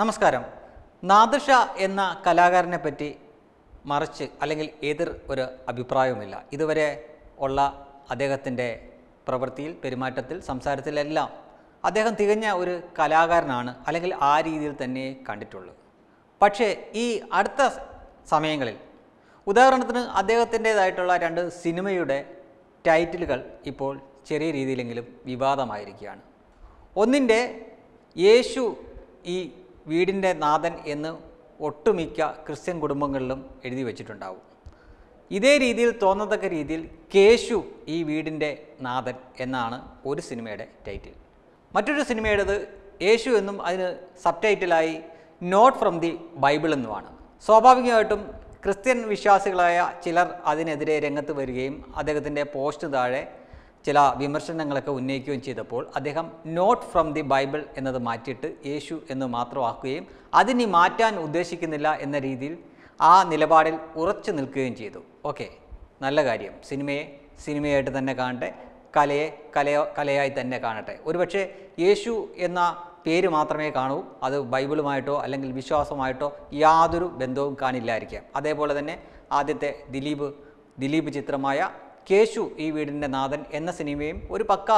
നമസ്കാരം. നാദിഷ എന്ന കലാകാരനെ പറ്റി മറിച്ച് അല്ലെങ്കിൽ എതിർ ഒരു അഭിപ്രായവുമില്ല. ഇതുവരെ ഉള്ള അദ്ദേഹത്തിന്റെ പ്രവൃത്തിയിൽ പെരുമാറ്റത്തിൽ സംസാരത്തിലെല്ലാം അദ്ദേഹം തികഞ്ഞ ഒരു കലാകാരനാണ് അല്ലെങ്കിൽ ആ രീതിയിൽ തന്നെ കണ്ടിട്ടുള്ളൂ. പക്ഷേ ഈ അടുത്ത സമയങ്ങളിൽ ഉദാഹരണത്തിന് അദ്ദേഹത്തിന്റേതായിട്ടുള്ള രണ്ട് സിനിമയുടെ ടൈറ്റിലുകൾ ഇപ്പോൾ ചെറിയ രീതിയിലെങ്കിലും വിവാദമായിരിക്കുകയാണ്. ഒന്നിന്റെ യേശു ഈ വീടിന്റെ നാഥൻ എന്ന് ഒട്ടുമിക്ക ക്രിസ്ത്യൻ കുടുംബങ്ങളിലും എഴുതി വച്ചിട്ടുണ്ടാവും. ഇതേ രീതിയിൽ തോന്നത്തക്ക രീതിയിൽ കേശു ഈ വീടിന്റെ നാഥൻ എന്നാണ് ഒരു സിനിമയുടെ ടൈറ്റിൽ. മറ്റൊരു സിനിമയുടേത് യേശു എന്നും അതിന് സബ് ടൈറ്റിലായി നോട്ട് ഫ്രം ദി ബൈബിൾ എന്നുമാണ്. സ്വാഭാവികമായിട്ടും ക്രിസ്ത്യൻ വിശ്വാസികളായ ചിലർ അതിനെതിരെ രംഗത്ത് വരികയും അദ്ദേഹത്തിന്റെ പോസ്റ്റ് താഴെ ചില വിമർശനങ്ങളൊക്കെ ഉന്നയിക്കുകയും ചെയ്തപ്പോൾ അദ്ദേഹം നോട്ട് ഫ്രം ദി ബൈബിൾ എന്നത് മാറ്റിയിട്ട് യേശു എന്ന് മാത്രമാക്കുകയും അതിനി മാറ്റാൻ ഉദ്ദേശിക്കുന്നില്ല എന്ന രീതിയിൽ ആ നിലപാടിൽ ഉറച്ചു നിൽക്കുകയും ചെയ്തു. ഓക്കെ നല്ല കാര്യം. സിനിമയെ സിനിമയായിട്ട് തന്നെ കാണട്ടെ കലയെ കലയോ കലയായി തന്നെ കാണട്ടെ. ഒരുപക്ഷെ യേശു എന്ന പേര് മാത്രമേ കാണൂ. അത് ബൈബിളുമായിട്ടോ അല്ലെങ്കിൽ വിശ്വാസമായിട്ടോ യാതൊരു ബന്ധവും കാണില്ലായിരിക്കാം. അതേപോലെ തന്നെ ആദ്യത്തെ ദിലീപ് ദിലീപ് ചിത്രമായ കേശു ഈ വീടിന്റെ നാഥൻ എന്ന സിനിമയും ഒരു പക്ക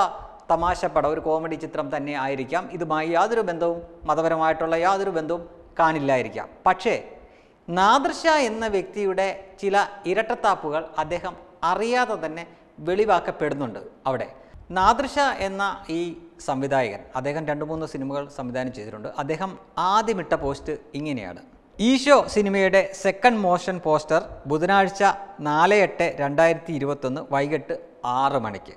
തമാശപ്പട ഒരു കോമഡി ചിത്രം തന്നെ ആയിരിക്കാം. ഇതുമായി യാതൊരു ബന്ധവും മതപരമായിട്ടുള്ള യാതൊരു ബന്ധവും കാണില്ലായിരിക്കാം. പക്ഷേ നാദർഷ എന്ന വ്യക്തിയുടെ ചില ഇരട്ടത്താപ്പുകൾ അദ്ദേഹം അറിയാതെ തന്നെ വെളിവാക്കപ്പെടുന്നുണ്ട് അവിടെ. നാദൃശ എന്ന ഈ സംവിധായകൻ അദ്ദേഹം രണ്ട് മൂന്ന് സിനിമകൾ സംവിധാനം ചെയ്തിട്ടുണ്ട്. അദ്ദേഹം ആദ്യമിട്ട പോസ്റ്റ് ഇങ്ങനെയാണ്. ഈശോ സിനിമയുടെ സെക്കൻഡ് മോഷൻ പോസ്റ്റർ ബുധനാഴ്ച നാല് എട്ട് രണ്ടായിരത്തി ഇരുപത്തൊന്ന് വൈകിട്ട് ആറ് മണിക്ക്.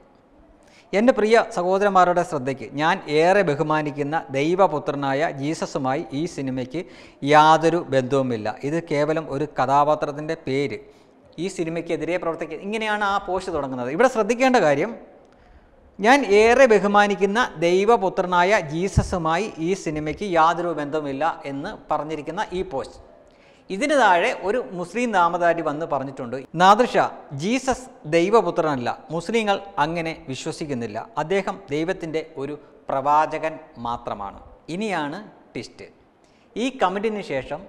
എന്റെ പ്രിയ സഹോദരന്മാരുടെ ശ്രദ്ധയ്ക്ക് ഞാൻ ഏറെ ബഹുമാനിക്കുന്ന ദൈവപുത്രനായ ജീസസുമായി ഈ സിനിമയ്ക്ക് യാതൊരു ബന്ധവുമില്ല. ഇത് കേവലം ഒരു കഥാപാത്രത്തിന്റെ പേര്. ഈ സിനിമയ്ക്കെതിരെ പ്രവർത്തിക്കുക ഇങ്ങനെയാണ് ആ പോസ്റ്റ് തുടങ്ങുന്നത്. ഇവിടെ ശ്രദ്ധിക്കേണ്ട കാര്യം ഞാൻ ഏറെ ബഹുമാനിക്കുന്ന ദൈവപുത്രനായ ജീസസുമായി ഈ സിനിമയ്ക്ക് യാതൊരു ബന്ധമില്ല എന്ന് പറഞ്ഞിരിക്കുന്ന ഈ പോസ്റ്റ്. ഇതിന് താഴെ ഒരു മുസ്ലിം നാമധാരി വന്ന് പറഞ്ഞിട്ടുണ്ട് നാദൃഷ ജീസസ് ദൈവപുത്രനല്ല. മുസ്ലിങ്ങൾ അങ്ങനെ വിശ്വസിക്കുന്നില്ല. അദ്ദേഹം ദൈവത്തിന്റെ ഒരു പ്രവാചകൻ മാത്രമാണ്. ഇനിയാണ് ട്വിസ്റ്റ്. ഈ കമന്റിന് ശേഷം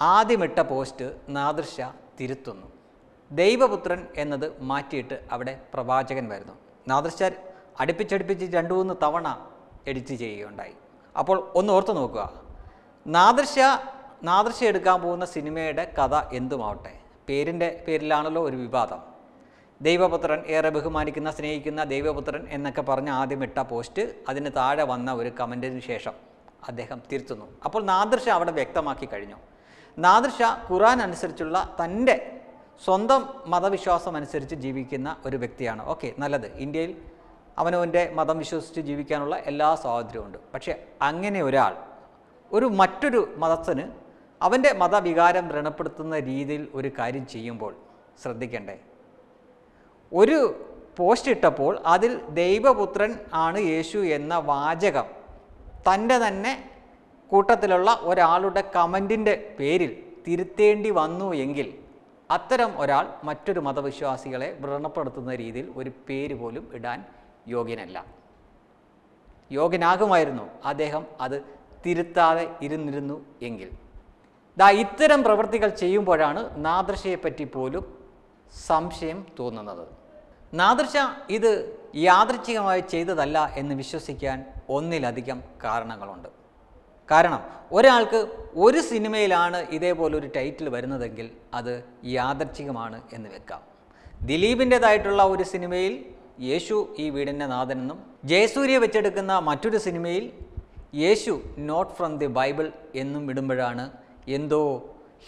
ആദ്യമിട്ട പോസ്റ്റ് നാദൃശ തിരുത്തുന്നു. ദൈവപുത്രൻ എന്നത് മാറ്റിയിട്ട് അവിടെ പ്രവാചകൻ വരുന്നു. നാദൃശ അടുപ്പിച്ചടുപ്പിച്ച് രണ്ട് മൂന്ന് തവണ എഡിറ്റ് ചെയ്യുകയുണ്ടായി. അപ്പോൾ ഒന്ന് ഓർത്ത് നോക്കുക. നാദൃശ നാദൃശ എടുക്കാൻ പോകുന്ന സിനിമയുടെ കഥ എന്തുമാവട്ടെ? പേരിന്റെ പേരിലാണല്ലോ ഒരു വിവാദം. ദൈവപുത്രൻ ഏറെ ബഹുമാനിക്കുന്ന സ്നേഹിക്കുന്ന ദൈവപുത്രൻ എന്നൊക്കെ പറഞ്ഞ് ആദ്യം ഇട്ട പോസ്റ്റ് അതിന് താഴെ വന്ന ഒരു കമന്റിന് ശേഷം അദ്ദേഹം തിരുത്തുന്നു. അപ്പോൾ നാദൃശ അവിടെ വ്യക്തമാക്കി കഴിഞ്ഞു. നാദൃശ ഖുറാൻ അനുസരിച്ചുള്ള തന്റെ സ്വന്തം മതവിശ്വാസം അനുസരിച്ച് ജീവിക്കുന്ന ഒരു വ്യക്തിയാണ്. ഓക്കെ നല്ലത്. ഇന്ത്യയിൽ അവനവന്റെ മതം വിശ്വസിച്ച് ജീവിക്കാനുള്ള എല്ലാ സ്വാതന്ത്ര്യമുണ്ട് പക്ഷേ അങ്ങനെ ഒരാൾ ഒരു മറ്റൊരു മതത്തിന് അവന്റെ മതവികാരം വ്രണപ്പെടുത്തുന്ന രീതിയിൽ ഒരു കാര്യം ചെയ്യുമ്പോൾ ശ്രദ്ധിക്കണ്ടേ? ഒരു പോസ്റ്റ് ഇട്ടപ്പോൾ അതിൽ ദൈവപുത്രൻ ആണ് യേശു എന്ന വാചകം തന്റെ തന്നെ കൂട്ടത്തിലുള്ള ഒരാളുടെ കമന്റിന്റെ പേരിൽ തിരുത്തേണ്ടി വന്നു എങ്കിൽ അത്തരം ഒരാൾ മറ്റൊരു മതവിശ്വാസികളെ വ്രണപ്പെടുത്തുന്ന രീതിയിൽ ഒരു പേര് പോലും ഇടാൻ യോഗ്യനല്ല. യോഗ്യനാകുമായിരുന്നു അദ്ദേഹം അത് തിരുത്താതെ ഇരുന്നിരുന്നു എങ്കിൽ. ദാ ഇത്തരം പ്രവൃത്തികൾ ചെയ്യുമ്പോഴാണ് നാദൃശയെപ്പറ്റി പോലും സംശയം തോന്നുന്നത്. നാദൃശ ഇത് യാദൃച്ഛികമായി ചെയ്തതല്ല എന്ന് വിശ്വസിക്കാൻ ഒന്നിലധികം കാരണങ്ങളുണ്ട്. കാരണം ഒരാൾക്ക് ഒരു സിനിമയിലാണ് ഇതേപോലൊരു ടൈറ്റിൽ വരുന്നതെങ്കിൽ അത് യാദർച്ഛികമാണ് എന്ന് വെക്കാം. ദിലീപിന്റെതായിട്ടുള്ള ഒരു സിനിമയിൽ യേശു ഈ വീടിന്റെ നാഥനെന്നും ജയസൂര്യ വെച്ചെടുക്കുന്ന മറ്റൊരു സിനിമയിൽ Yesu not from the Bible എന്നും വിടുമ്പോഴാണ് എന്തോ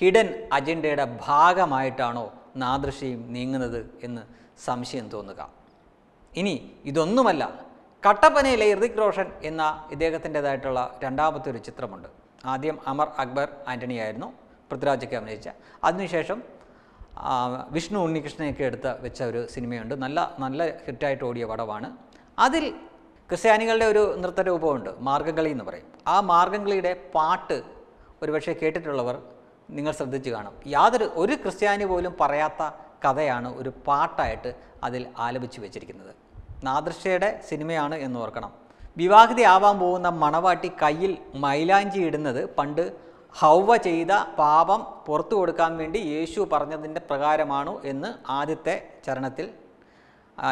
ഹിഡൻ അജണ്ടയുടെ ഭാഗമായിട്ടാണോ നാദൃശ്യം നീങ്ങുന്നത് എന്ന് സംശയം തോന്നുക. ഇനി ഇതൊന്നുമല്ല കട്ടപ്പനയിലെ ഋതിക് റോഷൻ എന്ന ഇദ്ദേഹത്തിന്റെതായിട്ടുള്ള രണ്ടാമത്തെ ഒരു ചിത്രമുണ്ട്. ആദ്യം അമർ അക്ബർ ആന്റണി ആയിരുന്നു പൃഥ്വിരാജൊക്കെ അഭിനയിച്ച. അതിനുശേഷം വിഷ്ണു ഉണ്ണികൃഷ്ണനെയൊക്കെ എടുത്ത് വെച്ച ഒരു സിനിമയുണ്ട്. നല്ല നല്ല ഹിറ്റായിട്ട് ഓടിയ പടമാണ്. അതിൽ ക്രിസ്ത്യാനികളുടെ ഒരു നൃത്തരൂപമുണ്ട് മാർഗംകളി എന്ന് പറയും. ആ മാർഗംകളിയുടെ പാട്ട് ഒരുപക്ഷെ കേട്ടിട്ടുള്ളവർ നിങ്ങൾ ശ്രദ്ധിച്ചു കാണും. യാതൊരു ഒരു ക്രിസ്ത്യാനി പോലും പറയാത്ത കഥയാണ് ഒരു പാട്ടായിട്ട് അതിൽ ആലപിച്ചു വെച്ചിരിക്കുന്നത്. നാദൃശ്യയുടെ സിനിമയാണ് എന്ന് ഓർക്കണം. വിവാഹിതയാവാൻ പോകുന്ന മണവാട്ടി കയ്യിൽ മൈലാഞ്ചി ഇടുന്നത് പണ്ട് ഹൗവ ചെയ്ത പാപം പുറത്തു കൊടുക്കാൻ വേണ്ടി യേശു പറഞ്ഞതിന്റെ പ്രകാരമാണോ എന്ന് ആദ്യത്തെ ചരണത്തിൽ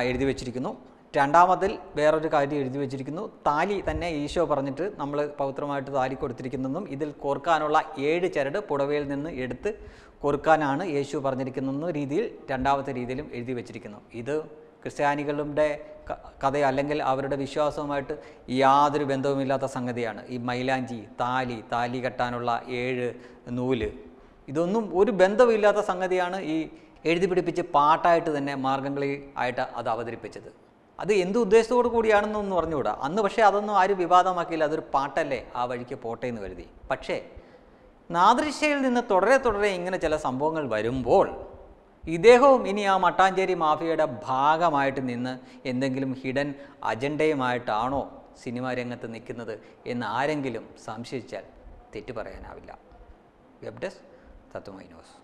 എഴുതി വച്ചിരിക്കുന്നു. രണ്ടാമതിൽ വേറൊരു കാര്യം എഴുതി വച്ചിരിക്കുന്നു. താലി തന്നെ ഈശോ പറഞ്ഞിട്ട് നമ്മൾ പൗത്രമായിട്ട് താലി കൊടുത്തിരിക്കുന്നതും ഇതിൽ കോർക്കാനുള്ള ഏഴ് ചരട് പുടവയിൽ നിന്ന് എടുത്ത് കൊറുക്കാനാണ് യേശു പറഞ്ഞിരിക്കുന്ന രീതിയിൽ രണ്ടാമത്തെ രീതിയിലും എഴുതി വച്ചിരിക്കുന്നു. ഇത് ക്രിസ്ത്യാനികളുടെ കഥ അല്ലെങ്കിൽ അവരുടെ വിശ്വാസവുമായിട്ട് യാതൊരു ബന്ധവുമില്ലാത്ത സംഗതിയാണ്. ഈ മൈലാഞ്ചി താലി താലി കെട്ടാനുള്ള ഏഴ് നൂൽ. ഇതൊന്നും ഒരു ബന്ധമില്ലാത്ത സംഗതിയാണ് ഈ എഴുതി പിടിപ്പിച്ച് പാട്ടായിട്ട് തന്നെ മാർഗംകളി ആയിട്ട് അത് അവതരിപ്പിച്ചത്. അത് എന്ത് ഉദ്ദേശത്തോടു കൂടിയാണെന്നൊന്നും പറഞ്ഞുകൂടാ അന്ന് പക്ഷേ അതൊന്നും ആരും വിവാദമാക്കിയില്ല. അതൊരു പാട്ടല്ലേ ആ വഴിക്ക് പോട്ടെ എന്ന് കരുതി. പക്ഷേ നാദൃശ്യയിൽ നിന്ന് തുടരെ തുടരെ ഇങ്ങനെ ചില സംഭവങ്ങൾ വരുമ്പോൾ ഇദ്ദേഹവും ഇനി ആ മട്ടാഞ്ചേരി മാഫിയയുടെ ഭാഗമായിട്ട് നിന്ന് എന്തെങ്കിലും ഹിഡൻ അജണ്ടയുമായിട്ടാണോ സിനിമാ രംഗത്ത് നിൽക്കുന്നത് എന്ന് ആരെങ്കിലും സംശയിച്ചാൽ തെറ്റു പറയാനാവില്ല. Web desk Tatwamayi news.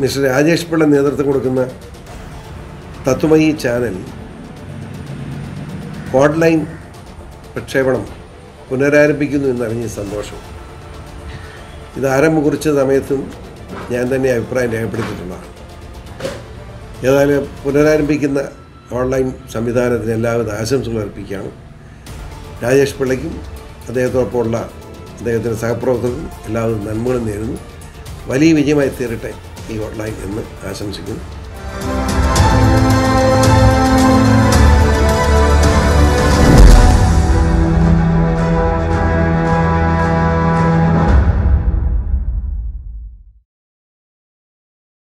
Mister Rajesh നേതൃത്വം കൊടുക്കുന്ന ചാനൽ പുനരാരംഭിക്കുന്നു എന്നറിഞ്ഞ സന്തോഷം. ഇത് ആരംഭം കുറിച്ച സമയത്തും ഞാൻ തന്നെ അഭിപ്രായം രേഖപ്പെടുത്തിയിട്ടുള്ളതാണ്. ഏതായാലും പുനരാരംഭിക്കുന്ന ഓൺലൈൻ സംവിധാനത്തിന് എല്ലാവിധ ആശംസകൾ അർപ്പിക്കുകയാണ്. രാജേഷ് പിള്ളയ്ക്കും അദ്ദേഹത്തോടൊപ്പമുള്ള അദ്ദേഹത്തിന്റെ സഹപ്രവർത്തകർക്കും എല്ലാവിധ നന്മകളും നേരുന്നു. വലിയ വിജയമായി തീരട്ടെ ഈ ഓൺലൈൻ എന്ന് ആശംസിക്കുന്നു.